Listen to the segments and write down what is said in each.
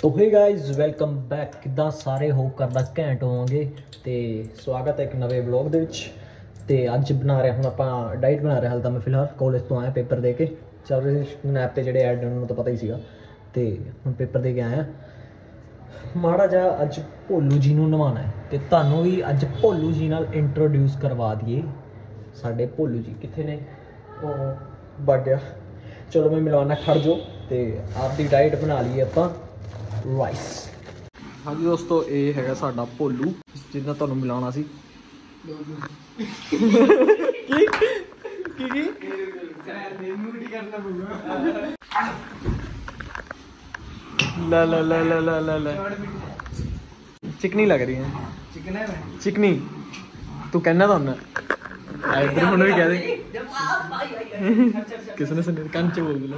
ਤੋ ਹੇ guys welcome back ਕਿਦਾਂ ਸਾਰੇ ਹੋਪ ਕਰਦਾ ਘੈਂਟ ਹੋਵੋਗੇ ਤੇ ਸਵਾਗਤ ਹੈ ਇੱਕ ਨਵੇਂ ਵਲੌਗ ਦੇ ਵਿੱਚ। ਤੇ ਅੱਜ ਬਣਾ ਰਿਹਾ, ਹੁਣ ਆਪਾਂ ਡਾਈਟ ਬਣਾ ਰਿਹਾ ਹਾਲ ਤਾਂ ਮੈਂ ਫਿਲਹਾਲ ਕਾਲਜ ਤੋਂ ਆਇਆ ਪੇਪਰ ਦੇ ਕੇ। ਚੱਲ ਰਹੇ ਸਨੈਪ ਤੇ ਜਿਹੜੇ ਐਡ ਨੂੰ ਤਾਂ ਪਤਾ ਹੀ ਸੀਗਾ। ਤੇ ਹੁਣ ਪੇਪਰ ਦੇ ਕੇ ਆਇਆ। ਮਾੜਾ ਜਿਹਾ ਅੱਜ ਭੋਲੂ ਜੀ ਨੂੰ ਨਵਾਉਣਾ ਹੈ। ਤੇ ਤੁਹਾਨੂੰ ਵੀ ਅੱਜ ਭੋਲੂ ਜੀ ਨਾਲ ਇੰਟਰੋਡਿਊਸ ਕਰਵਾ ਦਈਏ। ਸਾਡੇ ਭੋਲੂ ਜੀ ਕਿੱਥੇ ਨੇ? ਉਹ ਵਗ ਗਿਆ। ਚਲੋ ਮੈਂ ਮਿਲਵਾਨਾ ਖੜ ਜੋ ਤੇ ਆਪਦੀ ਡਾਈਟ ਬਣਾ ਲਈਏ ਆਪਾਂ। ਰਾਈਸ ਹਾਂਜੀ ਦੋਸਤੋ ਇਹ ਹੈਗਾ ਸਾਡਾ ਭੋਲੂ ਜਿਹਦਾ ਤੁਹਾਨੂੰ ਮਿਲਾਉਣਾ ਸੀ ਕੀ ਕੀ ਕੀ ਲਾ ਲਾ ਲਾ ਲਾ ਲਾ ਲਾ ਲਾ ਚਿਕਨੀ ਲੱਗ ਰਹੀ ਹੈ चिकन है ਚਿਕਨੀ ਤੂੰ ਕਹਿਣਾ ਤਾਂ ਹੁੰਦਾ ਆ ਇੱਧਰ ਹੁਣ ਵੀ ਕਹਿ ਦੇ ਕਿਸ ਨੇ ਸੁਣਿਆ ਕੰਨ ਚ ਬੋਲ ਦਿਲਾ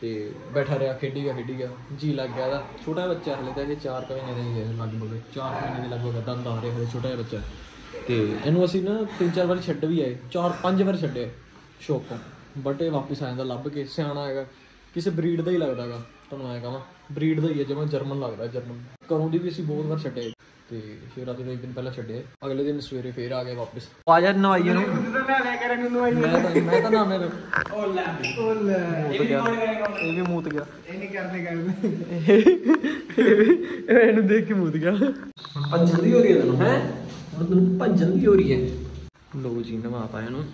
ਤੇ ਬੈਠਾ ਰਿਹਾ ਖੇਡੀ ਗਿਆ ਖੇਡੀ ਗਿਆ ਜੀ ਲੱਗ ਗਿਆ ਇਹਦਾ। ਛੋਟਾ ਜਿਹਾ ਬੱਚਾ ਹਲੇ ਤਾਂ ਇਹ 4 ਮਹੀਨੇ ਦਾ ਹੀ ਹੈ, ਲਗਭਗ। 4 ਮਹੀਨੇ ਦੇ ਲਗਭਗ ਦੰਦ ਆ ਰਹੇ ਹਲੇ ਛੋਟਾ ਜਿਹਾ ਬੱਚਾ। ਤੇ ਇਹਨੂੰ ਅਸੀਂ ਨਾ ਤਿੰਨ ਚਾਰ ਵਾਰ ਛੱਡ ਵੀ ਆਏ। ਚਾਰ, ਪੰਜ ਵਾਰ ਛੱਡੇ ਸ਼ੌਪ ਤੋਂ। ਬਟ ਇਹ ਵਾਪਸ ਆ ਜਾਂਦਾ ਲੱਭ ਕੇ ਸਿਆਣਾ ਹੈਗਾ। ਕਿਸੇ ਬਰੀਡ ਦਾ ਹੀ ਲੱਗਦਾਗਾ ਤੁਹਾਨੂੰ ਐਂ ਵਾ ਬਰੀਡ ਦਾ ਹੀ ਹੈ, ਜਿਵੇਂ ਜਰਮਨ ਲੱਗਦਾ, ਜਰਮਨ। ਘਰੋਂ ਦੀ ਵੀ ਅਸੀਂ ਬਹੁਤ ਵਾਰ ਛੱਡੇ ਤੇ ਫਿਰ ਅਸੀਂ ਇੱਕ ਦਿਨ ਪਹਿਲਾਂ ਛੱਡੇ ਅਗਲੇ ਦਿਨ ਸਵੇਰੇ ਫੇਰ ਆ ਗਏ ਵਾਪਸ। ਆ ਜਾ ਨਵਾਈਏ ਨੂੰ ਮੈਂ ਲੈ ਕੇ ਰਨੂੰ ਨਵਾਈਏ ਮੈਂ ਤਾਂ ਮੈਂ ਤਾਂ ਨਾਮੇ ਲੋ ਓ ਲੈ ਓ ਲੈ ਇਹ ਵੀ ਮੂਤ ਗਿਆ। ਇਹ ਨਹੀਂ ਕਰਦੇ ਕਰਦੇ ਇਹਨੂੰ ਦੇਖ ਕੇ ਮੂਤ ਗਿਆ। ਭੱਜਣ ਦੀ ਹੋ ਰਹੀ ਹੈ ਤੈਨੂੰ ਹੈ? ਹੁਣ ਤੈਨੂੰ ਭੱਜਣ ਦੀ ਹੋ ਰਹੀ ਹੈ। ਲੋ ਜੀ ਨਵਾ ਪਾਇਆ ਨੂੰ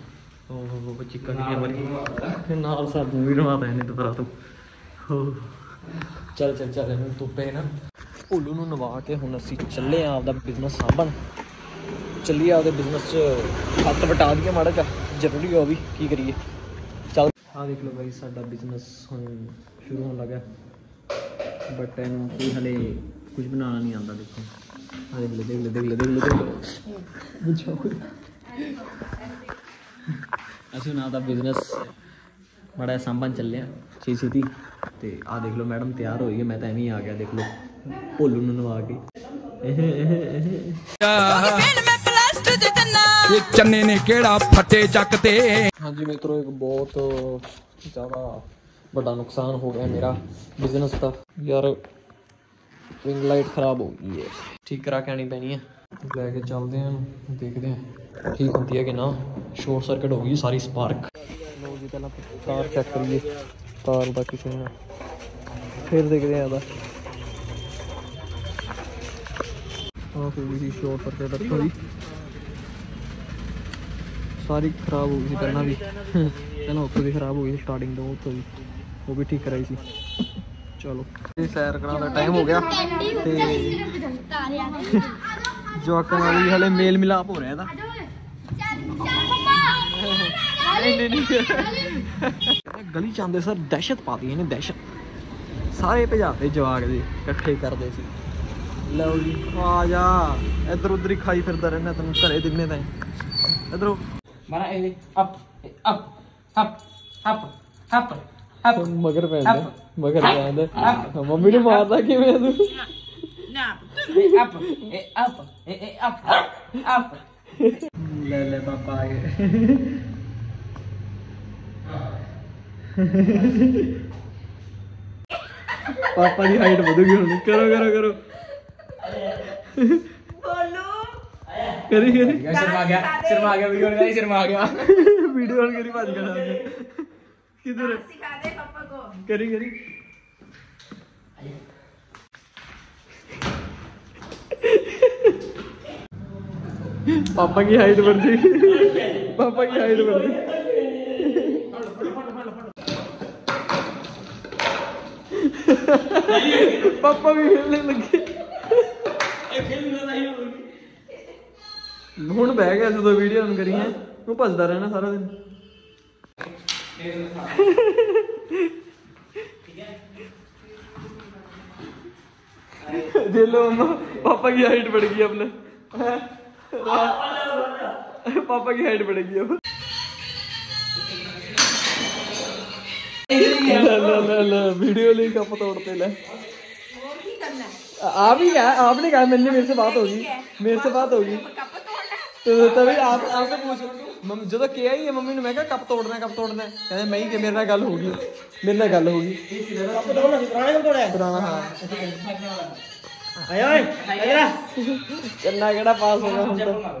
ਓਹ ਚਿਕਨ ਦੀ ਵਰਗੀ ਨਾਲ ਸਾਨੂੰ ਵੀ ਨਵਾ ਪਾਇਆ ਨੇ ਦੁਪਹਿਰ ਤੋਂ। ਚੱਲ ਚੱਲ ਚੱਲ ਇਹਨੂੰ ਧੁੱਪੇ ਭੁੱਲੂ ਨੂੰ ਨਵਾ ਕੇ ਹੁਣ ਅਸੀਂ ਚੱਲੇ ਆ ਆਪਦਾ ਬਿਜ਼ਨਸ ਸਾਂਭਣ। ਚੱਲੀਏ ਆਪਦੇ ਬਿਜ਼ਨਸ 'ਚ, ਹੱਥ ਵਟਾ ਦਈਏ ਮਾੜਾ ਜਿਹਾ, ਜ਼ਰੂਰੀ ਹੋ ਵੀ, ਕੀ ਕਰੀਏ। ਚੱਲ। ਆ ਦੇਖ ਲਓ ਬਾਈ, ਸਾਡਾ ਬਿਜ਼ਨਸ ਹੁਣ ਸ਼ੁਰੂ ਹੋਣ ਲੱਗਾ। ਬਟ ਇਹਨੂੰ ਕੋਈ ਹਲੇ ਕੁਝ ਬਣਾਉਣਾ ਨਹੀਂ ਆਉਂਦਾ, ਦੇਖੋ। ਆ ਦੇਖ ਲੈ ਦੇਖ ਲੈ ਦੇਖ ਲੈ ਦੇਖ ਲੈ ਦੇਖ ਅਸੀਂ ਨਾ ਦਾ ਬਿਜ਼ਨਸ ਬੜਾ ਸਾਂਭਣ ਚੱਲੇ ਆ ਛੇ ਛੇਤੀ ਤੇ ਆ ਦੇਖ ਲਓ ਮੈਡਮ ਤਿਆਰ ਹੋਈ ਹੈ ਮੈਂ ਤਾਂ ਐਵੇਂ ਹੀ ਆ ਗਿਆ ਦੇਖ ਲਓ ਭੋਲੂ ਨੂੰ ਨਵਾ ਕੇ। ਇਹ ਇਹ ਇਹ ਇਹ ਚੰਨੇ ਨੇ ਕਿਹੜਾ ਫੱਟੇ ਚੱਕ ਤੇ ਹਾਂਜੀ ਮਿੱਤਰੋ ਇੱਕ ਬਹੁਤ ਜ਼ਿਆਦਾ ਵੱਡਾ ਨੁਕਸਾਨ ਹੋ ਗਿਆ ਮੇਰਾ ਬਿਜ਼ਨਸ ਦਾ। ਯਾਰ ਰਿੰਗ ਲਾਈਟ ਖਰਾਬ ਹੋ ਗਈ ਹੈ। ਠੀਕ ਕਰਾ ਕੇ ਆਣੀ ਪੈਣੀ ਹੈ। ਲੈ ਕੇ ਚੱਲਦੇ ਹਾਂ ਦੇਖਦੇ ਹਾਂ ਠੀਕ ਹੁੰਦੀ ਹੈ ਕਿ ਨਾ। ਸ਼ਾਰਟ ਸਰਕਟ ਹੋ ਗਈ ਸਾਰੀ ਸਪਾਰਕ ਲੋ ਜੀ ਪਹਿਲਾਂ ਤਾਰ ਚੈੱਕ ਕਰੀਏ। ਤਾਰ ਦਾ ਕਿਸੇ ਨੇ ਫਿਰ ਦੇਖਦੇ ਹਾਂ ਇਹਦਾ। ਆਹ ਹੋ ਗਈ ਸ਼ਾਰਟ ਸਰਕਟ ਰੱਖੋ ਜੀ ਸਾਰੀ ਖਰਾਬ ਹੋ ਗਈ ਸੀ ਪਹਿਲਾਂ ਵੀ। ਪਹਿਲਾਂ ਉੱਥੋਂ ਦੀ ਖਰਾਬ ਹੋ ਗਈ ਸੀ ਸਟਾਰਟਿੰਗ ਤੋਂ ਉੱਥੋਂ ਦੀ। ਉਹ ਵੀ ਠੀਕ ਕਰਾਈ ਸੀ। ਚਲੋ। ਇਹ ਸੈਰ ਕਰਾਂ ਦਾ ਟਾਈਮ ਹੋ ਗਿਆ। ਤੇ ਜਵਾਕਾਂ ਨਾਲ ਵੀ ਹਲੇ ਮੇਲ ਮਿਲਾਪ ਹੋ ਰਿਹਾ ਇਹਦਾ। ਨਹੀਂ ਨਹੀਂ। ਗਲੀ ਚ ਆਂਦੇ ਸਰ ਦਹਿਸ਼ਤ ਪਾਤੀ ਇਹਨੇ ਦਹਿਸ਼ਤ। ਸਾਰੇ ਭਜਾਤੇ ਜਵਾਗ ਜੀ ਇਕੱਠੇ ਕਰਦੇ ਸੀ। ਲਓ ਜੀ ਆ ਜਾ। ਇੱਧਰ ਉੱਧਰ ਹੀ ਖਾਈ ਫਿਰਦਾ ਰਹਿਣਾ ਤੈਨੂੰ ਘਰੇ ਦਿਨੇ ਤਾਂ ਇੱਧਰੋਂ। ਮਾਰਾ ਇਹ up up up up up up. ਮਗਰ ਪੈਂਦਾ ਮਗਰ ਪੈਂਦਾ। ਮੰਮੀ ਨੂੰ ਮਾਰਦਾ ਕਿਵੇਂ ਤੂੰ? ਨਾ ਅਪ ਅਪ ਅਪ ਅਪ। ਲੈ ਲੈ ਪਾਪਾ ਪਾਪਾ ਦੀ ਹਾਈਟ ਵਧੂਗੀ ਹੁਣ। ਕਰੋ ਕਰੋ ਕਰੋ। ਬੋਲੋ। ਕਰੀ ਕਰੀ। ਸ਼ਰਮਾ ਗਿਆ ਸ਼ਰਮਾ ਗਿਆ ਵੀਡੀਓ ਨਹੀਂ ਸ਼ਰਮਾ ਗਿਆ। ਵੀਡੀਓ ਹੁਣ ਕਰੀ ਭੱਜ ਗਿਆ ਕਿਧਰ? ਸਿਖਾ ਦੇ ਪਾਪਾ ਕੋ। ਕਰੀ ਕਰੀ। ਪਾਪਾ ਕੀ ਹਾਈਟ ਵੱਧ ਗਈ ਪਾਪਾ ਕੀ ਹਾਈਟ ਵੱਧ ਗਈ पापा भी खेलने लगे ਹੁਣ ਬਹਿ ਗਿਆ ਜਦੋਂ ਵੀਡੀਓ ਆਨ ਕਰੀ ਹੈ ਉਹ ਭੱਜਦਾ ਰਹਿਣਾ ਸਾਰਾ ਦਿਨ दे लो मम्मा पापा की हाइट बढ़ गई अपने ਪਾਪਾ ਕੀ ਹਾਈਟ बढ़ेगी अब ਲੈ ਲੈ ਲੈ ਲੈ वीडियो ਲਈ ਕੱਪ ਤੋੜਤੇ ਲੈ और की करना है आप ही क्या आपने कहा मैंने मेरे से बात होगी मेरे से बात होगी कप तोड़ना है तो तभी आप आपसे पूछ मम- ਜਦੋਂ ਕਿਹਾ ਹੀ ਹੈ ਮੰਮੀ ਨੂੰ ਮੈਂ ਕਿਹਾ ਕੱਪ ਤੋੜਨਾ ਕੱਪ ਤੋੜਨਾ ਹੈ। ਕਹਿੰਦੇ ਮੈਂ ਹੀ ਕਿ ਮੇਰੇ ਨਾਲ ਗੱਲ ਹੋ ਗਈ ਮੇਰੇ ਨਾਲ ਗੱਲ ਹੋ ਗਈ ਕੱਪ ਤੋੜਨਾ ਸੀ ਪੁਰਾਣਾ ਕੱਪ ਤੋੜਿਆ ਪੁਰਾਣਾ ਹਾਂ ਆਇਆ ਓਏ ਆਇਆ ਕੰਨਾ ਕਿਹੜਾ ਪਾਸ ਹੋ ਗਿਆ ਹੁਣ ਤਾਂ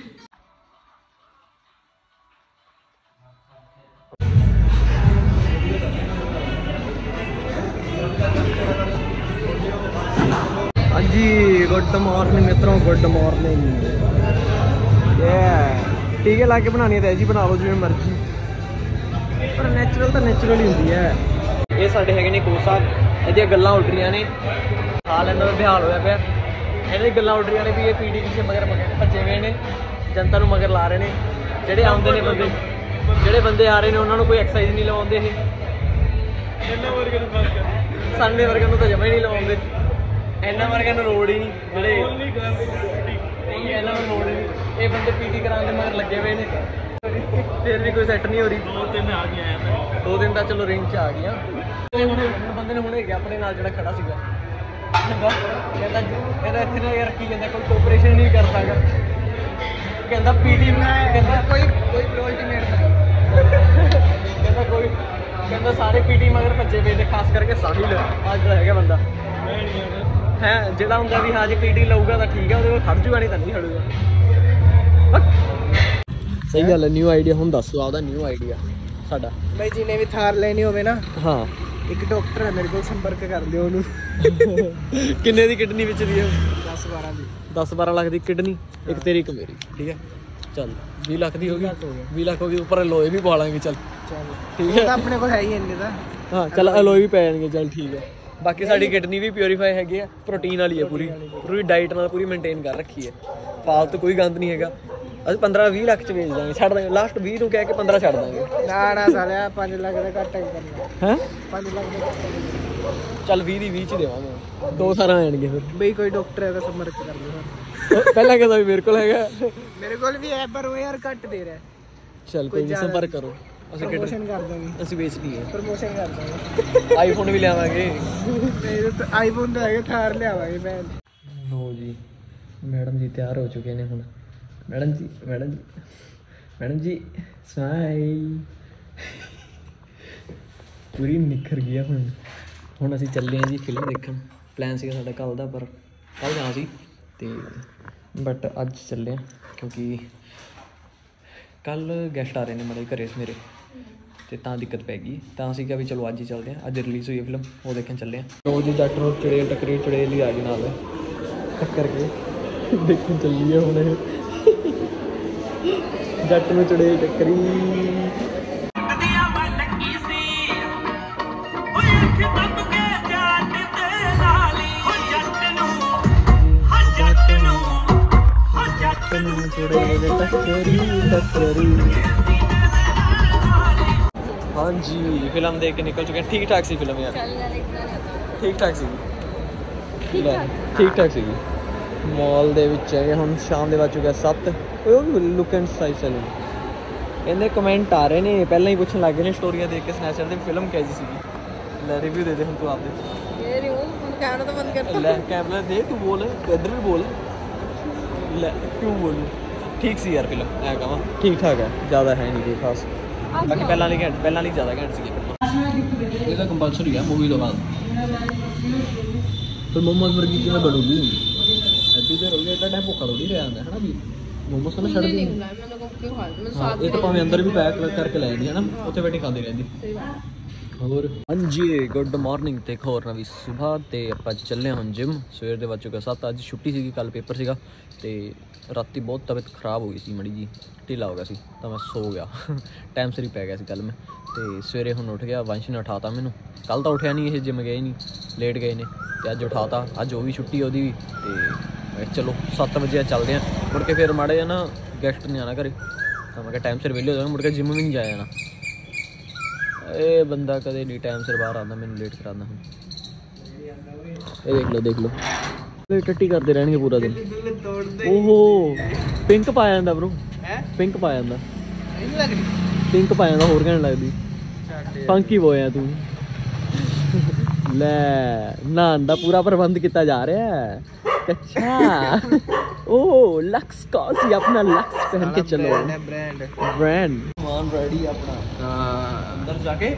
ਮਾਰਨਿੰਗ ਮਿੱਤਰੋ ਗੁੱਡ ਮਾਰਨਿੰਗ ਯੇ ਟੀਕੇ ਲਾ ਕੇ ਬਣਾਣੀ ਹੈ ਤਾਂ ਜੀ ਬਣਾ ਲਓ ਜਿਵੇਂ ਮਰਜ਼ੀ। ਪਰ ਨੈਚੁਰਲ ਤਾਂ ਨੈਚੁਰਲ ਹੀ ਹੁੰਦੀ ਹੈ। ਇਹ ਸਾਡੇ ਹੈਗੇ ਨੇ ਕੋਚ ਸਾਹਿਬ ਇਹਦੀਆਂ ਗੱਲਾਂ ਉੱਡ ਰਹੀਆਂ ਨੇ। ਹਾਲ ਇਹਨਾਂ ਦਾ ਬਿਹਾਲ ਹੋਇਆ ਪਿਆ। ਇਹਨਾਂ ਦੀ ਗੱਲਾਂ ਉੱਡ ਰਹੀਆਂ ਨੇ ਵੀ ਇਹ ਪੀਡੀ ਕਿਸੇ ਮਗਰ ਮਗਰ। ਭੱਜੇ ਹੋਏ ਨੇ ਜਨਤਾ ਨੂੰ ਮਗਰ ਲਾ ਰਹੇ ਨੇ। ਜਿਹੜੇ ਆਉਂਦੇ ਨੇ ਬੰਦੇ। ਜਿਹੜੇ ਬੰਦੇ ਆ ਰਹੇ ਨੇ ਉਹਨਾਂ ਨੂੰ ਕੋਈ ਐਕਸਰਸਾਈਜ਼ ਨਹੀਂ ਲਵਾਉਂਦੇ ਇਹ। ਸਾਡੇ ਵਰਗਿਆਂ ਨੂੰ ਤਾਂ ਜਮਾ ਹੀ ਨਹੀਂ ਲਵਾਉਂਦੇ। ਇਹਨਾਂ ਵਰਗਿਆਂ ਨੂੰ ਲੋੜ ਹੀ ਨਹੀਂ ਜਿਹੜੇ ਇਹਨਾਂ ਨੂੰ ਲੋੜ ਹੀ ਨਹੀਂ। ਇਹ ਬੰਦੇ ਪੀਟੀ ਕਰਾਉਣ ਦੇ ਮਗਰ ਲੱਗੇ ਹੋਏ ਨੇ। ਫਿਰ ਵੀ ਕੋਈ ਸੈੱਟ ਨਹੀਂ ਹੋ ਰਹੀ। ਦੋ ਦਿਨ ਆ ਗਿਆ ਦੋ ਦਿਨ ਤਾਂ ਚਲੋ ਰੇਂਜ 'ਚ ਆ ਹੁਣ ਬੰਦੇ ਨੇ ਹੁਣੇ ਗਿਆ ਆਪਣੇ ਨਾਲ ਜਿਹੜਾ ਖੜਾ ਸੀਗਾ। ਕਹਿੰਦਾ ਕਹਿੰਦਾ ਇੱਥੇ ਨਾ ਯਾਰ ਕੀ ਕਹਿੰਦਾ ਕੋਈ ਕੋਆਪਰੇਸ਼ਨ ਨਹੀਂ ਕਰਦਾਗਾ। ਕਹਿੰਦਾ ਪੀਟੀ ਕਹਿੰਦਾ ਕੋਈ ਕੋਈ ਪ੍ਰਾਇੋਰਟੀ ਨਹੀਂ ਕਹਿੰਦਾ ਕੋਈ ਕਹਿੰਦਾ ਸਾਰੇ ਪੀਟੀ ਮਗਰ ਭੱਜੇ ਪਏ ਨੇ ਖਾਸ ਕਰਕੇ ਸਾਹਿਲ ਅੱਜ ਦਾ ਹੈਗਾ ਬੰਦਾ। ਹੈ ਜਿਹੜਾ ਹੁੰਦਾ ਵੀ ਹਾਂ ਜੇ ਪੀਟੀ ਲਊਗਾ ਤਾਂ ਠੀਕ ਹੈ ਉਹਦੇ ਕੋਲ ਖੜ ਜੂਗਾ ਨਹੀਂ ਤਾਂ ਨਹੀਂ ਖੜੂਗਾ ਸਹੀ ਗੱਲ ਹੈ ਨਿਊ ਆਈਡੀਆ ਹੁਣ ਦੱਸੋ ਆਪਦਾ ਨਿਊ ਆਈਡੀਆ ਸਾਡਾ। ਬਈ ਜਿਹਨੇ ਵੀ ਥਾਰ ਲੈਣੀ ਹੋਵੇ ਨਾ ਹਾਂ। ਇੱਕ ਡਾਕਟਰ ਹੈ ਮੇਰੇ ਕੋਲ ਸੰਪਰਕ ਕਰ ਲਿਓ ਉਹਨੂੰ। ਕਿੰਨੇ ਦੀ ਕਿਡਨੀ ਵਿੱਚ ਦੀ ਹੈ? 10 12 ਦੀ। 10 12 ਲੱਖ ਦੀ ਕਿਡਨੀ ਇੱਕ ਤੇਰੀ ਇੱਕ ਮੇਰੀ ਠੀਕ ਹੈ? ਚੱਲ 20 ਲੱਖ ਦੀ ਹੋ ਗਈ। 20 ਲੱਖ ਹੋ ਗਈ। ਉੱਪਰ ਲੋਏ ਵੀ ਪਾ ਲਾਂਗੇ ਚੱਲ। ਚਲੋ। ਠੀਕ ਹੈ? ਆਪਣੇ ਕੋਲ ਹੈ ਹੀ ਇੰਨੇ ਦਾ। ਹਾਂ ਚੱਲ ਅਲੋਏ ਵੀ ਪੈ ਜਾਣਗੇ ਚੱਲ ਠੀਕ ਹੈ। ਬਾਕੀ ਸਾਡੀ ਕਿਡਨੀ ਵੀ ਪਿਉਰੀਫਾਈ ਹੈਗੀ ਆ ਪ੍ਰੋਟੀਨ ਵਾਲੀ ਹੈ ਪੂਰੀ। ਪੂਰੀ ਡਾਈਟ ਨਾਲ ਪੂਰੀ ਮੇਨਟੇਨ ਕਰ ਰੱਖੀ ਹੈ ਫਾਲਤੂ ਕੋਈ ਗੰਦ ਨਹੀਂ ਹੈਗਾ। ਅਸੀਂ 15 20 ਲੱਖ ਚ ਵੇਚ ਦਾਂਗੇ ਛੱਡ ਦਾਂਗੇ। ਲਾਸਟ 20 ਨੂੰ ਕਹਿ ਕੇ 15 ਛੱਡ ਦਾਂਗੇ। ਨਾ ਨਾ ਸਾਲਿਆ 5 ਲੱਖ ਦਾ ਘੱਟ ਹੀ ਕਰਨਾ। ਹੈ? 5 ਲੱਖ ਦਾ। ਚੱਲ 20 ਦੀ 20 ਚ ਦੇਵਾਂਗੇ। ਦੋ ਸਾਰਾ ਆਣਗੇ ਫਿਰ। ਬਈ ਕੋਈ ਡਾਕਟਰ ਹੈ ਤਾਂ ਸੰਪਰਕ ਕਰ ਲਿਓ। ਪਹਿਲਾਂ ਕਹਿੰਦਾ ਵੀ ਮੇਰੇ ਕੋਲ ਹੈਗਾ। ਮੇਰੇ ਕੋਲ ਵੀ ਹੈ ਪਰ ਉਹ ਯਾਰ ਘੱਟ ਦੇ ਰਿਹਾ। ਚੱਲ ਕੋਈ ਨਹੀਂ ਸੰਪਰਕ ਕਰੋ। ਅਸੀਂ ਕਿਡ ਪ੍ਰਮੋਸ਼ਨ ਕਰ ਦਾਂਗੇ ਅਸੀਂ ਵੇਚਣੀ ਹੈ ਪ੍ਰਮੋਸ਼ਨ ਕਰ ਦਾਂਗੇ ਆਈਫੋਨ ਵੀ ਲਿਆਵਾਂਗੇ। ਨਹੀਂ ਤਾਂ ਆਈਫੋਨ ਦਾ ਹੈਗਾ ਥਾਰ ਲਿਆਵਾਂਗੇ ਮੈਂ ਲੋ ਜੀ ਮੈਡਮ ਜੀ ਤਿਆਰ ਹੋ ਚੁੱਕੇ ਨੇ ਹੁਣ। ਮੈਡਮ ਜੀ ਮੈਡਮ ਜੀ ਮੈਡਮ ਜੀ ਸਮਾਈਲ ਪੂਰੀ ਨਿਖਰ ਗਿਆ ਹੁਣ। ਹੁਣ ਅਸੀਂ ਚੱਲੇ ਹਾਂ ਜੀ ਫਿਲਮ ਦੇਖਣ। ਪਲਾਨ ਸੀਗਾ ਸਾਡਾ ਕੱਲ ਦਾ ਪਰ ਕੱਲ ਜਾਣਾ ਸੀ। ਤੇ ਬਟ ਅੱਜ ਚੱਲੇ ਹਾਂ ਕਿਉਂਕਿ ਕੱਲ ਗੈਸਟ ਆ ਰਹੇ ਨੇ ਮੇਰੇ ਘਰੇ ਮੇਰੇ ਤੇ ਤਾਂ ਦਿੱਕਤ ਪੈ ਗਈ। ਤਾਂ ਅਸੀਂ ਕਿਹਾ ਵੀ ਚਲੋ ਅੱਜ ਹੀ ਚੱਲਦੇ ਹਾਂ। ਅੱਜ ਰਿਲੀਜ਼ ਹੋਈ ਹੈ ਫਿਲਮ ਉਹ ਦੇਖਣ ਚੱਲੇ ਹਾਂ। ਰੋਜ਼ ਜੱਟ ਨੂੰ ਚੜੇ ਟੱਕਰੀ ਚੜੇ ਲਈ ਆ ਗਏ ਨਾਲ। ਟੱਕਰ ਕੇ ਦੇਖਣ ਚੱਲੀਏ ਹੁਣ ਇਹ। ਜੱਟ ਨੂੰ ਚੜੇ ਟੱਕਰੀ। ਕੁੜੇ ਦੇ ਟੱਕਰੀ ਟੱਕਰੀ ਹਾਂਜੀ ਫਿਲਮ ਦੇਖ ਕੇ ਨਿਕਲ ਚੁੱਕੇ ਠੀਕ ਠਾਕ ਸੀ ਫਿਲਮ ਯਾਰ। ਠੀਕ ਠਾਕ ਸੀ। ਠੀਕ ਠਾਕ? ਸੀ ਮਾਲ ਦੇ ਵਿੱਚ ਹੈਗੇ ਹੁਣ ਸ਼ਾਮ ਦੇ ਵੱਜ ਚੁੱਕਿਆ 7 ਓਏ ਉਹ ਲੁੱਕ ਐਂਡ ਸਾਈਜ਼ ਸੈਲੂਨ ਇਹਦੇ ਕਮੈਂਟ ਆ ਰਹੇ ਨੇ ਪਹਿਲਾਂ ਹੀ ਪੁੱਛਣ ਲੱਗ ਗਏ ਨੇ ਸਟੋਰੀਆਂ ਦੇਖ ਕੇ ਸਨੈਚਰ ਦੀ ਫਿਲਮ ਕੈਸੀ ਸੀਗੀ। ਲੈ ਰਿਵਿਊ ਦੇ ਦੇ ਹੁਣ ਤੂੰ ਆਪ ਦੇ ਦੇ ਰਿਵਿਊ ਹੁਣ ਕੈਮਰਾ ਤਾਂ ਬੰਦ ਕਰ ਲੈ ਬੋਲ ਇਧਰ ਠੀਕ ਸੀ ਯਾਰ ਫਿਲਮ ਐ ਕਹਾਂ। ਠੀਕ ਠਾਕ ਹੈ ਜ਼ਿਆਦਾ ਹੈ ਨਹੀਂ ਕੋਈ ਖਾਸ। ਬਾਕੀ ਪਹਿਲਾਂ ਵਾਲੀ ਘੈਂਟ ਪਹਿਲਾਂ ਵਾਲੀ ਜ਼ਿਆਦਾ ਘੈਂਟ ਸੀ ਇਹ ਤਾਂ ਕੰਪਲਸਰੀ ਆ ਮੂਵੀ ਤੋਂ ਬਾਅਦ। ਫਿਰ ਮੋਮੋਸ ਵਰਗੀ ਕਿਵੇਂ ਬਣੂਗੀ? ਐਡੀ ਦੇਰ ਹੋ ਗਈ ਐਡਾ ਟਾਈਮ ਭੁੱਖਾ ਥੋੜੀ ਰਿਹਾ ਹੁੰਦਾ ਹੈ ਨਾ ਵੀ ਮੋਮੋਸ ਨਾ ਛੱਡ ਦੇ ਮੈਂ ਲੋਕਾਂ ਹਾਲ ਮੈਂ ਸਾਥ ਇਹ ਤਾਂ ਭਾਵੇਂ ਅੰਦਰ ਵੀ ਪੈਕ ਕਰਕੇ ਲੈ ਜਾਂਦੀ ਨਾ ਉੱਥੇ ਬੈਠੀ ਖਾਂਦੀ ਰਹਿੰਦੀ। ਹੋਰ। ਹਾਂਜੀ ਗੁੱਡ ਮਾਰਨਿੰਗ ਤੇ ਇੱਕ ਹੋਰ ਨਵੀਂ ਸਵੇਰ ਤੇ ਆਪਾਂ ਅੱਜ ਚੱਲੇ ਹਾਂ ਹੁਣ ਜਿਮ ਸਵੇਰ ਦੇ ਵੱਜ ਚੁੱਕਾ 7 ਅੱਜ ਛੁੱਟੀ ਸੀਗੀ ਕੱਲ ਪੇਪਰ ਸੀਗਾ ਤੇ ਰਾਤੀ ਬਹੁਤ ਤਬੀਅਤ ਖਰਾਬ ਹੋ ਗਈ ਸੀ ਮੜੀ ਜੀ, ਢਿੱਲਾ ਹੋ ਗਿਆ ਸੀ, ਤਾਂ ਮੈਂ ਸੋ ਗਿਆ। ਟਾਈਮ ਸਿਰ ਹੀ ਪੈ ਗਿਆ ਸੀ ਕੱਲ ਮੈਂ। ਤੇ ਸਵੇਰੇ ਹੁਣ ਉੱਠ ਗਿਆ, ਵੰਸ਼ ਨੇ ਉਠਾਤਾ ਮੈਨੂੰ। ਕੱਲ ਤਾਂ ਉੱਠਿਆ ਨਹੀਂ ਇਹ ਜਿਮ ਗਏ ਨਹੀਂ ਲੇਟ ਗਏ ਨੇ, ਤੇ ਅੱਜ ਉਠਾਤਾ, ਅੱਜ ਉਹ ਵੀ ਛੁੱਟੀ ਉਹਦੀ ਵੀ, ਤੇ ਮੈਂ ਕਿਹਾ ਚਲੋ 7 ਵਜੇ ਚੱਲਦੇ ਆਂ ਮੁੜ ਕੇ ਫਿਰ ਮਾੜੇ ਜਿਹਾ ਨਾ ਗੈਸਟ ਨਹੀਂ ਆਣਾ ਘਰੇ। ਤਾਂ ਮੈਂ ਕਿਹਾ ਟਾਈਮ ਸਿਰ ਵਿਹਲੇ ਹੋ ਜਾਣਾ ਮੁੜ ਕੇ ਜਿਮ ਵੀ ਨਹੀਂ ਜਾਇਆ ਨਾ ਇਹ ਬੰਦਾ ਕਦੇ ਨਹੀਂ ਟਾਈਮ ਸਿਰ ਬਾਹਰ ਆਉਂਦਾ ਮੈਨੂੰ ਲੇਟ ਕਰਾਉਂਦਾ ਹੁਣ। ਇਹ ਦੇਖ ਲਓ ਦੇਖ ਲਓ। ਇਹ ਟੱਟੀ ਕਰਦੇ ਰਹਿਣਗੇ ਪੂਰਾ ਦਿਨ। ਓਹੋ ਪਿੰਕ ਪਾ ਜਾਂਦਾ ਬ్రో ਹੈ? ਪਿੰਕ ਪਾ ਜਾਂਦਾ। ਨਹੀਂ ਲੱਗਦੀ ਪਿੰਕ ਪਾ ਜਾਂਦਾ ਹੋਰ ਕਹਿਣ ਲੱਗਦੀ। ਫੰਕੀ ਬੋਏ ਆ ਤੂੰ। ਲੈ ਨਾ ਦਾ ਪੂਰਾ ਪ੍ਰਬੰਧ ਕੀਤਾ ਜਾ ਰਿਹਾ ਹੈ। ਅੱਛਾ। ਓ ਲਕਸ ਕਾਸੀ ਆਪਣਾ ਲਕਸ ਪਹਿਨ ਕੇ ਚਲੋ। ਬ੍ਰਾਂਡ ਬ੍ਰਾਂਡ ਮਾਨ ਰੈਡੀ ਆਪਣਾ। ਹਾਂ। ਅੰਦਰ ਜਾ ਕੇ।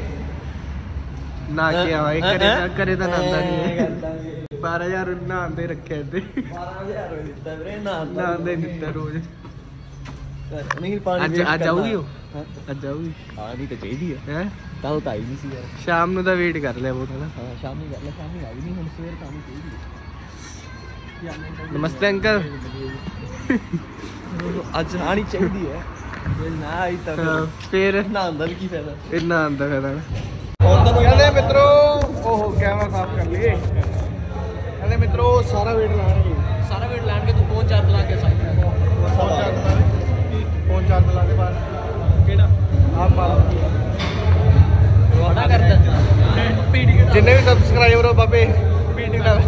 ਨਾ ਕੀ ਆਵਾਏ ਕਰੇ ਤਾਂ ਕਰੇ ਤਾਂ ਨਾਂਦਾ ਨਹੀਂ ਐਂ ਹੈ ਕਰ ਦਾਂਗੇ 12000 ਨਾਂਦੇ ਰੱਖਿਆ ਤੇ 12000 ਰੁਪਏ ਦਿੱਤਾ ਵੀਰੇ ਨਾ ਨਾਂਦੇ ਦਿੱਤਾ ਰੋਜ਼। ਨਹੀਂ ਪਾਣੀ ਅੱਜ ਅੱਜ ਉਹ? ਅੱਜ ਆਊਗੀ? ਆਣੀ ਤਾਂ ਚਾਹੀਦੀ ਹੈ ਹੈ? ਕੱਲ ਤਾਂ ਆਈ ਨਹੀਂ ਸੀ ਯਾਰ। ਸ਼ਾਮ ਨੂੰ ਤਾਂ ਵੇਟ ਕਰ ਲਿਆ ਬਹੁਤ ਹੈ ਨਾ ਹਾਂ ਸ਼ਾਮੀ ਕਰ ਲੈ ਸ਼ਾਮੀ ਆਈ ਨਹੀਂ ਹੁਣ ਸਵੇਰ ਤਾਂ ਆਉਣੀ ਚਾਹੀਦੀ ਨਮਸਤੇ ਅੰਕਲ। ਅੱਜ ਆਣੀ ਚਾਹੀਦੀ ਹੈ ਨਾ ਆਈ ਤਾਂ ਹਾਂ, ਫਿਰ ਨਾ ਅੰਦਰ ਕੀ ਫਾਇਦਾ? ਇੰਨਾ ਆਂਦਾ ਫਿਰ। ਕਹਿੰਦੇ ਮਿੱਤਰੋ ਓਹੋ ਕੈਮਰਾ ਸਾਫ਼ ਕਰ ਲਈਏ। ਕਹਿੰਦੇ ਮਿੱਤਰੋ ਸਾਰਾ ਵੇਟ ਲਾਣਗੇ ਸਾਰਾ ਵੇਟ ਲੈਣ ਕੇ ਤੂੰ ਫੋਨ ਚਾਰਜ ਲਾ ਕੇ ਸਾਈ ਫੋਨ ਚਾਰਜ ਲਾ ਫੋਨ ਚਾਰਜ ਲਾ ਦੇ ਬਾਅਦ ਕਿਹੜਾ? ਆਪ ਵਾਦਾ ਕਰਦਾ। ਜਿੰਨੇ ਵੀ ਸਬਸਕ੍ਰਾਈਬਰ ਹੋ ਬਾਬੇ ਪੀਟੀ ਨਾਲ।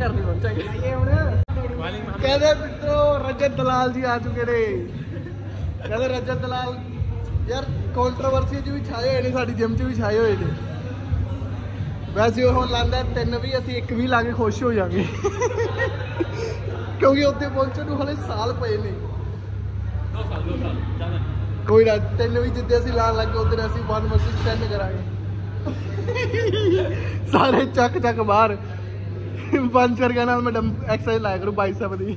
ਹੁਣ। ਕਹਿੰਦੇ ਮਿੱਤਰੋ ਰਜਤ ਦਲਾਲ ਜੀ ਆ ਚੁੱਕੇ ਨੇ। ਕਹਿੰਦੇ ਰਜਤ ਦਲਾਲ ਯਾਰ ਕੰਟਰੋਵਰਸੀ ਚ ਵੀ ਛਾਏ ਹੋਏ ਨੇ ਸਾਡੀ ਜਿਮ ਚ ਵੀ ਛਾਏ ਹੋਏ ਨੇ। ਵੈਸੇ ਉਹ ਲਾਂਦਾ ਤਿੰਨ ਵੀ ਅਸੀਂ ਇੱਕ ਵੀ ਲਾ ਕੇ ਖੁਸ਼ ਹੋ ਜਾਾਂਗੇ ਕਿਉਂਕਿ ਉੱਥੇ ਪਹੁੰਚਣ ਨੂੰ ਹਲੇ ਸਾਲ ਪਏ ਨੇ। ਕੋਈ ਨਾ ਤਿੰਨ ਵੀ ਜਿੱਦੇ ਅਸੀਂ ਲਾਣ ਲੱਗੇ ਉਧਰ ਅਸੀਂ 1 ਵਰਸਸ 10 ਕਰਾਂਗੇ। ਸਾਰੇ ਚੱਕ ਚੱਕ ਬਾਹਰ। ਪੰਜ ਕਰਕੇ ਨਾਲ ਮੈਂ ਐਕਸਰਸਾਈਜ਼ ਲਾਇਆ ਕਰੂ ਬਾਈਸੈਪ ਦੀ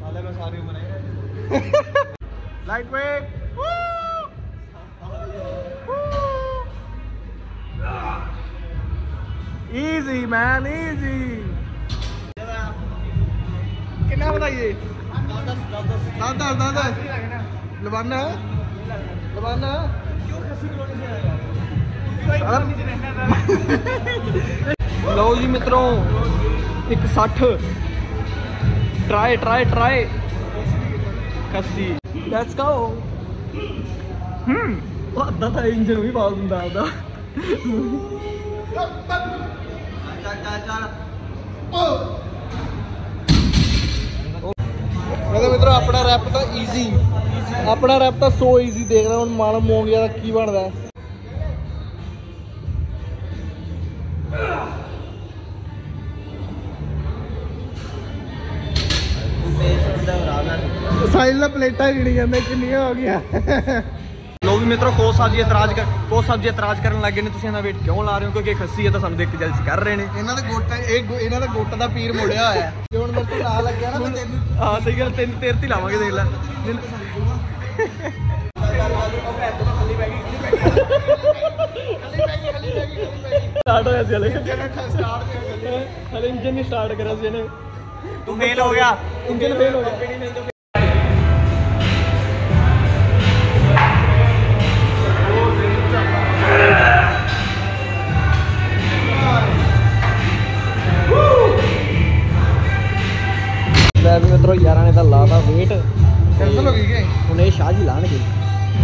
ਸਾਲੇ ਮੈਂ ਸਾਰੀ ਉਮਰ ਹੈ light weight easy man easy ਕਿੰਨਾ ਬਣਾਈਏ 10 10 10 ਲਵਾਨਾ ਲਵਾਨਾ ਲਓ ਜੀ ਮਿੱਤਰੋ, ਇੱਕ 60 ਟਰਾਈ ਟਰਾਈ ਟਰਾਈ ਕੱਸੀ। ਲੈਟਸ ਗੋ ਹਮ ਉਹ ਅੱਧਾ ਤਾਂ ਇੰਜਨ ਵੀ ਬਾਲ ਦਿੰਦਾ ਉਹਦਾ ਕਹਿੰਦੇ ਮਿੱਤਰੋ, ਆਪਣਾ ਰੈਪ ਤਾਂ ਈਜ਼ੀ ਆਪਣਾ ਰੈਪ ਤਾਂ ਸੋ ਈਜ਼ੀ ਦੇਖ ਰਿਹਾ, ਹੁਣ ਮਾਲ ਮੋਂਗਿਆ ਦਾ ਕੀ ਬਣਦਾ? ਪਲੇਟਾਂ ਗਿਣੀ ਜਾਂਦੇ ਕਿੰਨੀਆਂ ਹੋ ਗਿਆ ਲੋ ਵੀ ਮਿੱਤਰੋ ਕੋਚ ਸਾਹਿਬ ਜੀ ਇਤਰਾਜ਼ ਕਰ ਕੋਚ ਸਾਹਿਬ ਜੀ ਇਤਰਾਜ਼ ਕਰਨ ਲੱਗੇ ਨੇ ਤੁਸੀਂ ਇਹਨਾਂ ਵੇਟ ਕਿਉਂ ਲਾ ਰਹੇ ਹੋ? ਕਿਉਂਕਿ ਇਹ ਖੱਸੀ ਹੈ ਤਾਂ ਸਾਨੂੰ ਦੇਖ ਕੇ ਜਲਸੀ ਕਰ ਰਹੇ ਨੇ। ਇਹਨਾਂ ਦੇ ਗੋਟਾ ਇਹ ਗੋ- ਇਹਨਾਂ ਦਾ ਗੋਟਾ ਦਾ ਪੀਰ ਮੁੜਿਆ ਹੋਇਆ ਹੈ। ਜੇ ਹੁਣ ਮੇਰੇ ਤੋਂ ਲਾ ਲੱਗਿਆ ਨਾ ਮੈਂ ਤੈਨੂੰ ਹਾਂ ਸਹੀ ਗੱਲ ਤਿੰਨ ਤੇਰ ਤੇ ਲਾਵਾਂਗੇ ਦੇਖ ਲੈ। ਸਟਾਰਟ ਹੋਇਆ ਸੀ ਹਲੇ। ਹਲੇ ਇੰਜਨ ਨਹੀਂ ਸਟਾਰਟ ਕਰਿਆ ਸੀ ਇਹਨੇ। ਤੂੰ ਫੇਲ ਹੋ ਗਿਆ। ਇੰਜਨ ਫੇਲ ਹੋ ਗਿਆ। ਲੈ ਵੀ ਮਿੱਤਰੋ ਯਾਰਾਂ ਨੇ ਤਾਂ ਲਾਤਾ ਵੇਟ ਕੈਂਸਲ ਹੋ ਗਈ ਕਿ ਹੁਣ ਇਹ ਸ਼ਾਹ ਜੀ ਲਾਣਗੇ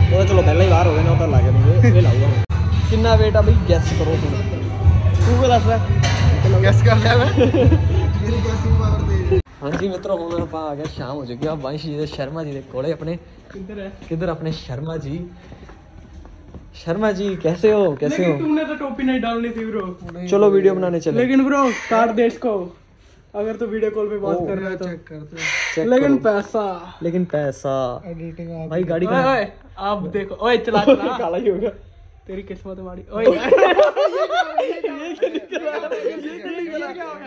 ਉਹ ਤਾਂ ਚਲੋ ਪਹਿਲਾਂ ਹੀ ਬਾਹਰ ਹੋ ਗਏ ਨੇ ਉਹ ਤਾਂ ਲੱਗ ਜਾਣਗੇ ਇਹ ਲਾਊਗਾ ਹੁਣ ਕਿੰਨਾ ਵੇਟ ਆ ਬਈ ਗੈਸ ਕਰੋ ਹੁਣ ਤੂੰ ਕੀ ਦੱਸ ਰਿਹਾ ਗੈਸ ਕਰ ਲਿਆ ਮੈਂ ਮੇਰੀ ਗੈਸਿੰਗ ਪਾਵਰ ਦੇ ਹਾਂਜੀ ਮਿੱਤਰੋ ਹੁਣ ਆਪਾਂ ਆ ਗਏ ਸ਼ਾਮ ਹੋ ਚੁੱਕੀ ਆ ਵੰਸ਼ ਜੀ ਦੇ ਸ਼ਰਮਾ ਜੀ ਦੇ ਕੋਲੇ ਆਪਣੇ ਕਿੱਧਰ ਹੈ ਕਿੱਧਰ ਆਪਣੇ ਸ਼ਰਮਾ ਜੀ शर्मा जी कैसे हो कैसे हो तूने तो टोपी नहीं डालनी थी ब्रो चलो वीडियो बनाने चले लेकिन ब्रो काट दे इसको अगर तो वीडियो कॉल पे बात कर रहा है तो। चेक करते चेक लेकिन पैसा। लेकिन पैसा। एडिटिंग आप भाई गाड़ी ओए ओए आप देखो। ओए चला चला। काला ही होगा। तेरी किस्मत माड़ी ओए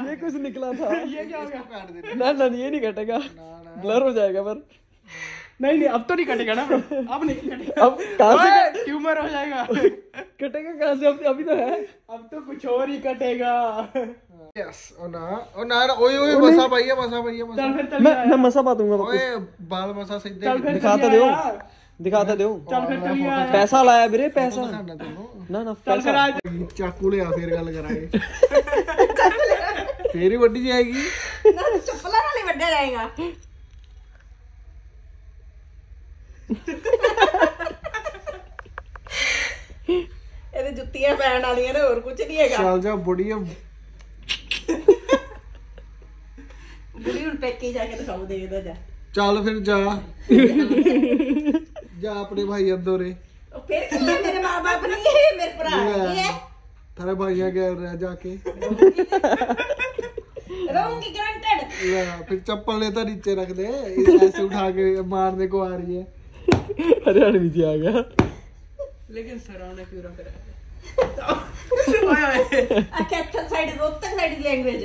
ये कुछ निकला था। ये क्या हो गया काट ना ना ये नहीं कटेगा। ब्लर हो जाएगा पर नहीं नहीं अब तो नहीं कटेगा ना। अब नहीं कटेगा। अब कहाँ से ट्यूमर हो जाएगा। कटेगा कहाँ से? अभी अभी तो है। अब तो कुछ और ही कटेगा। यस ओ ना ओ ना ना, ओए ओए मसा भैया मसा भैया मसा चल फिर चल मैं मैं मसा पा दूंगा ओए बाल मसा सीधे चल फिर दिखाता चल दो यार। दिखाता दो चल फिर चल यार। पैसा लाया ਵੀਰੇ ਪੈਸਾ ਦਿਖਾਣਾ ਤੈਨੂੰ ਨਾ ਨਾ चल फिर ਪੈਸਾ आज ਚਾਕੂ ਲਿਆ ਫੇਰ ਗੱਲ ਕਰਾਂਗੇ ਫੇਰ ਹੀ ਵੱਡੀ ਜਾਏਗੀ ਨਾ ਤੂੰ ਚੱਪਲਾਂ ਨਾਲ ਹੀ ਵੱਢਿਆ ਜਾਏਗਾ ਇਹਦੇ ਜੁੱਤੀਆਂ ਪੈਣ ਵਾਲੀਆਂ ਨੇ ਹੋਰ ਕੁਝ ਨਹੀਂ ਹੈਗਾ ਚੱਲ ਜਾ ਬੁੜੀ ਚੱਲ ਫਿਰ ਜਾ। ਜਾ ਆਪਣੇ ਭਾਈ ਅੰਦੋਰੇ ਫਿਰ ਕਿ ਮੇਰੇ ਮਾਪੇ ਨਹੀਂ ਇਹ ਮੇਰੇ ਭਰਾ ਨਹੀਂ ਹੈ? ਤਾਰੇ ਭਾਈਆ ਗਿਆ ਰਹਿ ਜਾ ਕੇ। ਰਹੂੰਗੀ ਗਰੰਟਡ। ਲੈ ਫਿਰ ਚੱਪਲ ਲੈ ਤਾਂ ਨੀਚੇ ਰੱਖ ਦੇ ਐਸੇ ਉਠਾ ਕੇ ਮਾਰਨੇ ਕੋ ਆ ਰਹੀ ਹੈ। ਹਰਿਆਣਵੀ ਜੀ ਆ ਗਿਆ। ਲੇਕਿਨ ਸਰਾਉਣਾ ਕਿਉਂ ਰੱਖ ਰਿਹਾ ਹੈ ਆਹ ਸਾਈਡ ਰੋਤਕ ਸਾਈਡ ਦੀ ਲੈਂਗੁਏਜ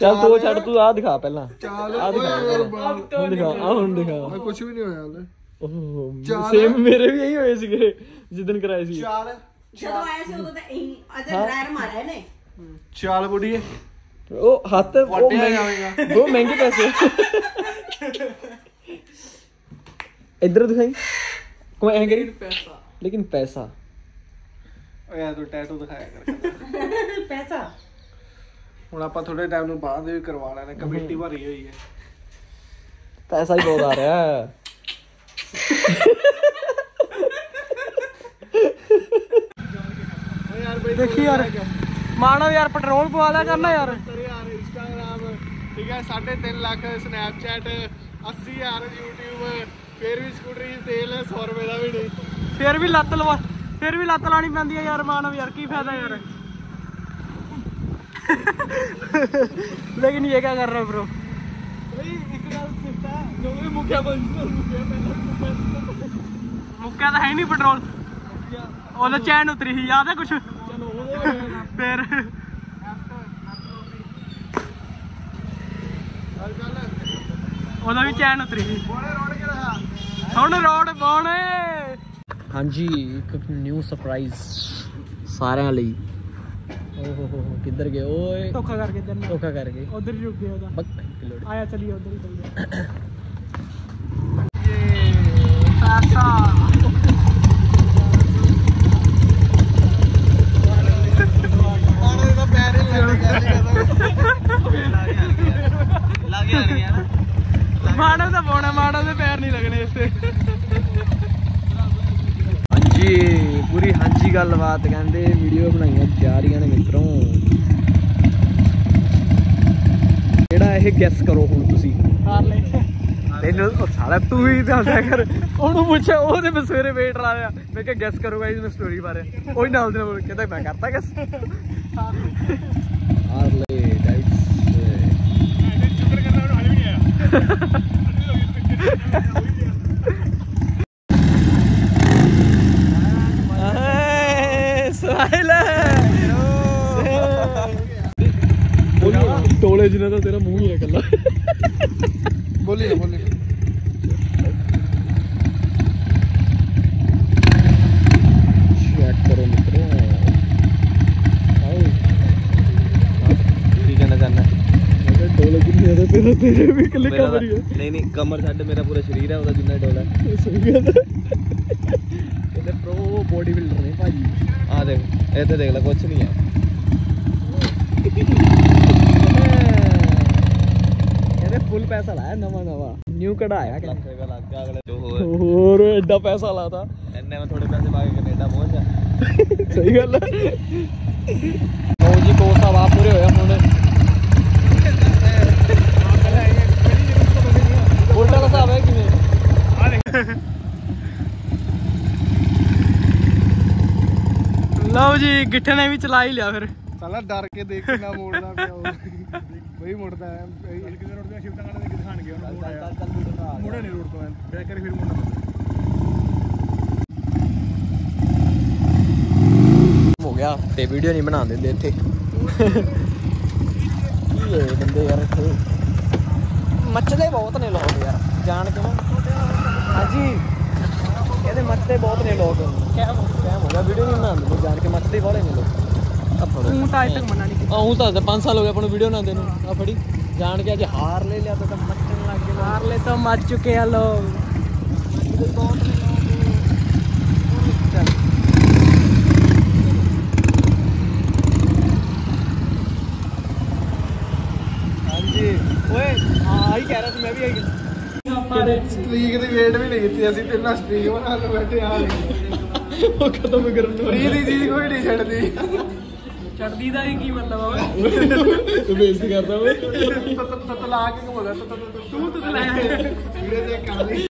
ਚੱਲ ਤੂੰ ਛੱਡ ਤੂੰ ਆ ਦਿਖਾ ਪਹਿਲਾਂ चल ਆ ਦਿਖਾ अब ਹੁਣ ਦਿਖਾ ਆ ਹੁਣ ਦਿਖਾ मैं कुछ भी नहीं होया ਓਹ ਚੱਲ। ਸੇਮ ਮੇਰੇ ਵੀ ਇਹੀ ਹੋਏ ਸੀਗੇ ਜਿੱਦਨ ਕਰਾਏ ਸੀ चल ਜਦੋਂ ਆਇਆ ਸੀ ਉਦੋਂ ਤਾਂ ਇੰਨੀ ਅਜੇ ਡਰਾਇਰ ਮਾਰਿਆ ਨੇ चल बुढ़िए ਉਹ ਹੱਥ ਉਹ ਵੱਢਿਆ ਮਹਿੰਗੇ ਜਾਵੇਗਾ। ਬਹੁਤ ਮਹਿੰਗੇ ਪੈਸੇ ਇੱਧਰ ਦਿਖਾਈ ਕੋਈ ਐਂ ਕਰੀ पैसा ਲੇਕਿਨ ਪੈਸਾ ਓਏ ਤੂੰ ਟੈਟੂ ਦਿਖਾਇਆ ਕਰ ਪੈਸਾ ਹੁਣ ਆਪਾਂ ਥੋੜੇ ਟਾਈਮ ਨੂੰ ਬਾਅਦ ਵੀ ਕਰਵਾ ਲੈਣਾ ਕਮੇਟੀ ਭਰੀ ਹੋਈ ਹੈ। ਪੈਸਾ ਹੀ ਬਹੁਤ ਆ ਰਿਹਾ। ਹੈ ਦੇਖੀ ਯਾਰ। ਮਾਨਵ ਯਾਰ ਪੈਟਰੋਲ ਪਵਾ ਲਿਆ ਕਰਨਾ ਯਾਰ। ਯਾਰ ਇੰਸਟਾਗ੍ਰam ਠੀਕ ਹੈ 3.5 ਲੱਖ ਸਨੈਪਚੈਟ 80000 YouTube ਫੇਰ ਵੀ ਸਕੂਟਰੀ ਤੇਲ 100 ਰੁਪਏ ਦਾ ਵੀ ਨਹੀਂ। ਫੇਰ ਵੀ ਲੱਤ ਲਵਾ ਫੇਰ ਵੀ ਲੱਤ ਲਾਣੀ ਪੈਂਦੀ ਹੈ ਯਾਰ ਮਾਨਵ ਯਾਰ ਕੀ ਫਾਇਦਾ ਯਾਰ। लेकिन ये क्या कर रहे हो ब्रो ਬਈ ਇੱਕ ਗੱਲ ਸਿੱਧਾ ਜੋ ਵੀ ਮੁੱਕਿਆ ਬਣ ਮੁੱਕਿਆ ਤਾਂ ਹੈ ਨਹੀਂ ਪੈਟਰੋਲ ਉਹਦਾ ਚੈਨ ਉਤਰੀ ਸੀ ਯਾਦ ਹੈ ਕੁਛ ਫਿਰ ਉਹਦਾ ਵੀ ਚੈਨ ਉਤਰੀ ਸੀ ਹੁਣ ਰੋਡ ਪਾਉਣੇ ਹਾਂਜੀ ਇੱਕ ਨਿਊ ਸਰਪ੍ਰਾਈਜ਼ ਸਾਰਿਆਂ ਲਈ ਓਹ ਹੋ ਕਿੱਧਰ ਗਏ? ਓਏ। ਧੋਖਾ ਕਰਕੇ ਤੈਨੂੰ। ਧੋਖਾ ਕਰ ਗਏ। ਉਧਰ ਹੀ ਰੁਕ ਗਿਆ ਉਹਦਾ। ਬੱਕ ਕਿਲੋੜ ਆਇਆ ਚਲੀਏ ਉਧਰ ਹੀ ਚਲੀਏ। ਪੈਸਾ ਮਾਰੇ ਦਾ ਪੈਰ ਹੀ ਲੱਗ ਗਿਆ ਮਾਨਵ ਦਾ ਪਾਉਣਾ ਮਾਨਵ ਦੇ ਪੈਰ ਨਹੀਂ ਲੱਗਣੇ ਇਸ ਤੇ ਹਾਂਜੀ ਪੂਰੀ ਹਾਂਜੀ ਗੱਲਬਾਤ ਕਹਿੰਦੇ ਵੀਡੀਓ ਬਣਾਈਆਂ ਜਾ ਰਹੀਆਂ ਨੇ ਮਿੱਤਰੋ। ਕਿਹੜਾ ਇਹ ਗੈਸ ਕਰੋ ਹੁਣ ਤੁਸੀਂ? ਹਾਰ ਲੈ ਤੈਨੂੰ ਉਹ ਸਾਲਾ ਤੂੰ ਹੀ ਦੱਸਿਆ ਕਰ। ਉਹਨੂੰ ਪੁੱਛਿਆ ਉਹਦੇ ਮੈਂ ਸਵੇਰੇ ਵੇਟ ਲਾਇਆ ਮੈਂ ਕਿਹਾ ਗੈਸ ਕਰੂਗਾ ਇਸ ਸਟੋਰੀ ਬਾਰੇ। ਉਹੀ ਨਾਲ ਦੇ ਨਾਲ ਕਹਿੰਦਾ ਮੈਂ ਕਰਤਾ ਗੈਸ ਹਾਰਲੇ। ਸਵਾਇਲ ਟੋਲੇ ਜਿਨਾ ਦਾ ਤੇਰਾ ਮੂੰਹ ਹੀ ਹੈ ਕੱਲਾ ਬੋਲੀ ਨਾ ਬੋਲੀ। ਨਾ। ਚੈੱਕ ਕਰੋ ਮਿੱਤਰੋ। ਆਓ। ਕੀ ਕਹਿਣਾ ਚਾਹੁੰਦਾ? ਡੋਲੇ ਕਿੰਨੇ ਦੇ ਤੇਰਾ ਤੇਰੇ ਵੀ ਕੱਲੇ ਕਮਰ ਹੀ ਹੈ। ਨਹੀਂ ਨਹੀਂ ਕਮਰ ਛੱਡ ਮੇਰਾ ਪੂਰਾ ਸਰੀਰ ਹੈ ਉਹਦਾ ਜਿੰਨਾ ਡੋਲਾ ਸਹੀ ਗੱਲ ਹੈ। ਕਹਿੰਦੇ ਪ੍ਰੋ ਬੋਡੀ ਬਿਲਡਰ ਨੇ ਭਾਜੀ। ਆ ਦੇਖ ਇਹ ਤੇ ਦੇਖ ਲੈ ਕੁਛ ਨਹੀਂ ਹੈ। ਕਹਿੰਦੇ ਫੁੱਲ ਪੈਸਾ ਲਾਇਆ ਨਵਾਂ ਨਵਾਂ। ਨਿਊ ਕਢਾਇਆ ਲੱਖ ਕਹਿੰਦੇ ਰੁਪਏ ਲੱਗ ਗਿਆ ਅਗਲੇ ਜੋ ਹੋਰ ਹੋਰ ਐਡਾ ਪੈਸਾ ਲਾਤਾ। ਇੰਨੇ ਮੈਂ ਥੋੜੇ ਪੈਸੇ ਪਾ ਕੇ ਕੈਨੇਡਾ ਪਹੁੰਚ ਜਾ ਸਹੀ ਗੱਲ ਹੈ ਲਓ ਜੀ ਸਾਲ ਆ ਪੂਰੇ ਹੋਇਆ ਹੁਣ। ਉਲਟਾ ਦਾ ਹਿਸਾਬ ਹੈ ਕਿਵੇਂ? ਲਓ ਜੀ ਗਿੱਠੇ ਨੇ ਵੀ ਚਲਾ ਹੀ ਲਿਆ ਫਿਰ। ਸਾਲਾ ਡਰ ਕੇ ਦੇਖ ਕੇ ਨਾ ਮੋੜਦਾ ਪਿਆ ਉਹ। ਬਈ ਮੁੜਦਾ ਹੈ। ਕਿਤੇ ਰੋਡ ਤੇ ਸ਼ਿਫਟਾਂ ਕਰਨ ਦੇ ਦਿਖਾਣਗੇ ਉਹਨੂੰ ਮੋੜਿਆ ਮੋੜਿਆ ਨਹੀਂ ਰੋਡ ਤੋਂ ਬੈਕ ਕਰੇ ਫਿਰ ਮੁੜਨਾ। ਹੋ ਗਿਆ ਤੇ ਵੀਡੀਓ ਨਹੀਂ ਬਣਾ ਦਿੰਦੇ ਇੱਥੇ। ਕੀ ਹੈ ਬੰਦੇ ਯਾਰ ਇੱਥੇ? ਮੱਚਦੇ ਬਹੁਤ ਨੇ ਲੋਕ ਯਾਰ ਜਾਣ ਕੇ ਨਾ ਹਾਂਜੀ। ਇਹਦੇ ਮੱਚਦੇ ਬਹੁਤ ਨੇ ਲੋਕ। ਕਿਆ ਹੋ ਗਿਆ। ਵੀਡੀਓ ਨਹੀਂ ਬਣਾ ਦਿੰਦੇ ਜਾਣ ਕੇ ਮੱਚਦੇ ਬਹੁਤ ਨੇ ਲੋਕ। ਆ ਫੜੋ ਤੂੰ ਤਾਂ ਅੱਜ ਤੱਕ ਮੰਨਾ ਨਹੀਂ ਆ ਉਹ ਤਾਂ 5 ਸਾਲ ਹੋ ਗਏ ਆਪਾਂ ਨੂੰ ਵੀਡੀਓ ਬਣਾਉਂਦੇ ਨੂੰ। ਆ ਫੜੀ। ਜਾਣ ਕੇ ਅੱਜ ਹਾਰ ਲੈ ਲਿਆ ਤਾਂ ਮੱਚਣ ਲੱਗ ਗਏ। ਲੋਕ। ਮਾਰਲੇ ਤਾਂ ਮੱਚ ਚੁੱਕੇ ਆ ਲੋਕ। ਨੇ ਹਾਂਜੀ। ਓਏ ਹਾਂ ਹੀ ਕਹਿ ਰਿਹਾ ਸੀ ਮੈਂ ਵੀ ਆਈ ਸਟ੍ਰੀਕ ਦੀ ਵੇਟ ਵੀ ਨਹੀਂ ਕੀਤੀ ਅਸੀਂ ਤਿੰਨਾਂ ਸਟ੍ਰੀਕ ਬਣਾ ਕੇ ਬੈਠੇ ਆ। ਉਹ ਖਤਮ ਕਰਨ ਨੂੰ। ਫਰੀ ਦੀ ਚੀਜ਼ ਕੋਈ ਨਹੀਂ ਛੱਡਦੀ। ਚੜਦੀ ਦਾ ਕੀ ਮਤਲਬ ਆ ਤੂੰ ਬੇਇੱਜ਼ਤੀ ਕਰਦਾ ਓਏ। ਤਤ ਤਤ ਲਾ ਕੇ ਘੁੰਮਦਾ ਤਤ ਤਤ ਤੂੰ ਤਤ ਲਾ ਵੀਡੀਓ ਦੇ ਕਰ ਲਈ